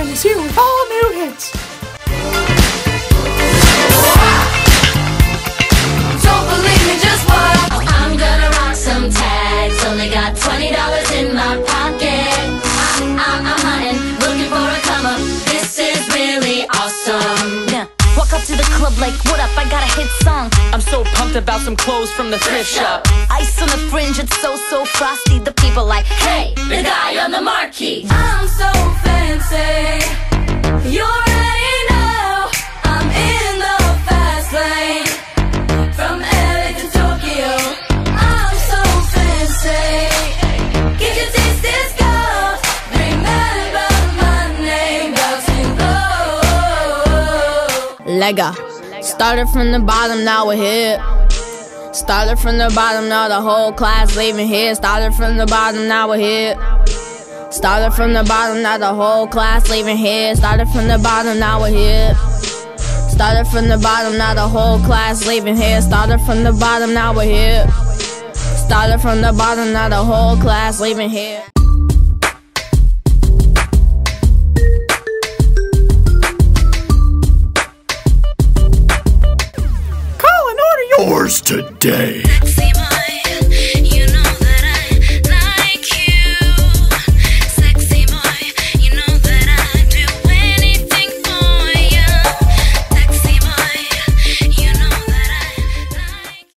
Sunshine is here with all new hits. Don't believe me, just what I'm gonna rock some tags. Only got twenty dollars in my pocket. I, I'm I'm hunting, looking for a come up. This is really awesome. Yeah. Walk up to the club like, what up? I got a hit song. I'm so pumped about some clothes from the thrift shop. Ice on the fringe, it's so so frosty. The people like, hey, the guy on the marquee. I'm so. Started from the bottom, now we're here. Started from the bottom, now the whole class leaving here. Started from the bottom, now we're here. Started from the bottom, now the whole class leaving here. Started from the bottom, now we're here. Started from the bottom, now the whole class leaving here. Started from the bottom, now we're here. Started from the bottom, now the whole class leaving here. Yours today.